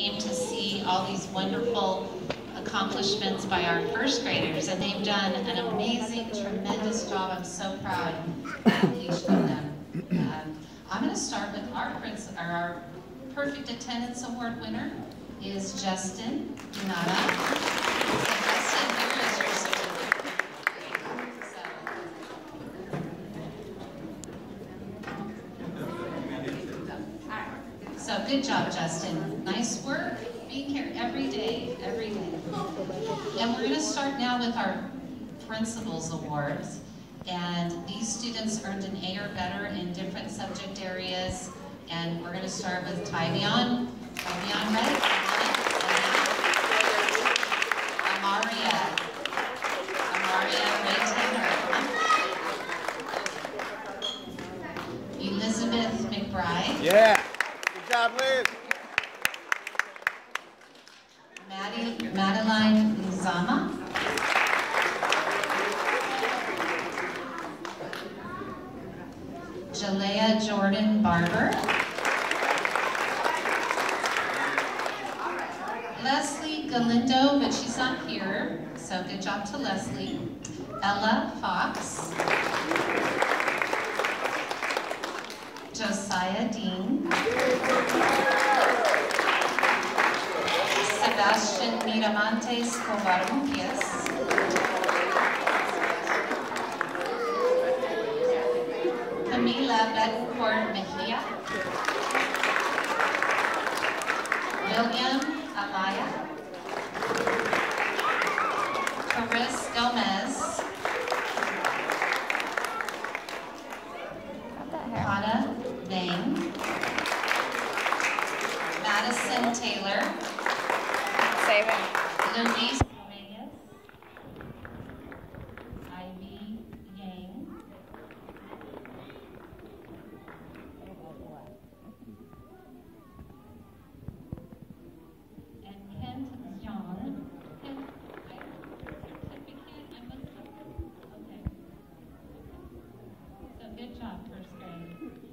came to see all these wonderful accomplishments by our first graders, and they've done an amazing, tremendous job. I'm so proud of each of them. Um, I'm going to start with our our Perfect Attendance Award winner is Justin Donata. So Justin, here is your certificate. So, good job, Justin. Nice work being here every day, every day. And we're going to start now with our Principals Awards. And these students earned an A or better in different subject areas. And we're going to start with Tyvion. Tyvion, ready? Amaria. Amaria Ray Taylor. Elizabeth McBride. Yeah. Job, Maddie, Madeline Lizama. Jalea Jordan Barber. Leslie Galindo, but she's not here, so good job to Leslie. Ella Fox. Josiah Dean. Sebastian Miramontes Covarrubias. Camila Betancourt Mejia. William Madison Taylor. Save it. Luis Ivy Yang. And Kent John. Okay. Good job, first grade.